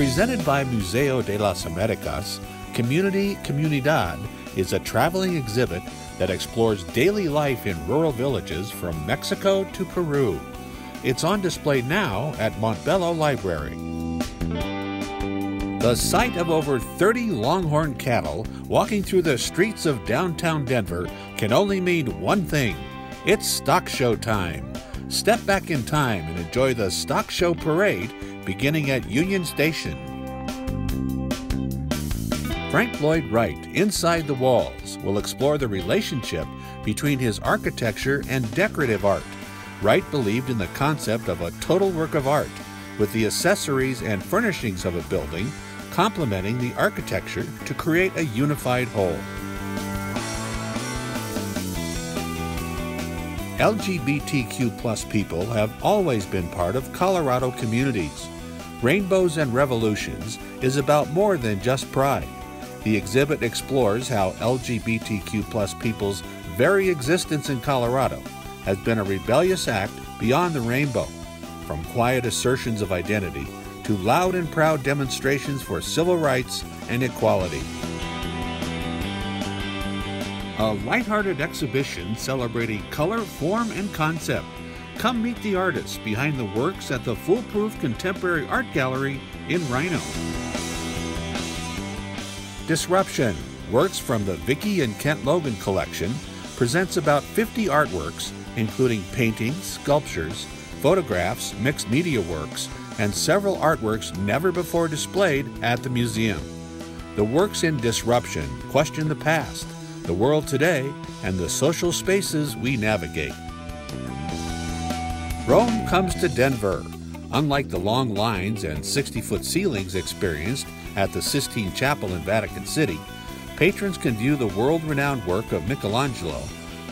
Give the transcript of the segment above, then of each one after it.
Presented by Museo de las Americas, Community Comunidad is a traveling exhibit that explores daily life in rural villages from Mexico to Peru. It's on display now at Montbello Library. The sight of over 30 longhorn cattle walking through the streets of downtown Denver can only mean one thing it's stock show time. Step back in time and enjoy the stock show parade beginning at Union Station. Frank Lloyd Wright, Inside the Walls, will explore the relationship between his architecture and decorative art. Wright believed in the concept of a total work of art, with the accessories and furnishings of a building complementing the architecture to create a unified whole. LGBTQ plus people have always been part of Colorado communities. Rainbows and Revolutions is about more than just pride. The exhibit explores how LGBTQ plus people's very existence in Colorado has been a rebellious act beyond the rainbow, from quiet assertions of identity to loud and proud demonstrations for civil rights and equality. A lighthearted exhibition celebrating color, form, and concept. Come meet the artists behind the works at the Foolproof Contemporary Art Gallery in RiNo. Disruption, works from the Vicki and Kent Logan collection, presents about 50 artworks, including paintings, sculptures, photographs, mixed media works, and several artworks never before displayed at the museum. The works in Disruption question the past, the world today, and the social spaces we navigate. Rome comes to Denver. Unlike the long lines and 60 foot ceilings experienced at the Sistine Chapel in Vatican City, patrons can view the world renowned work of Michelangelo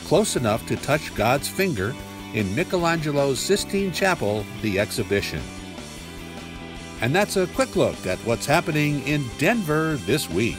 close enough to touch God's finger in Michelangelo's Sistine Chapel, the exhibition. And that's a quick look at what's happening in Denver this week.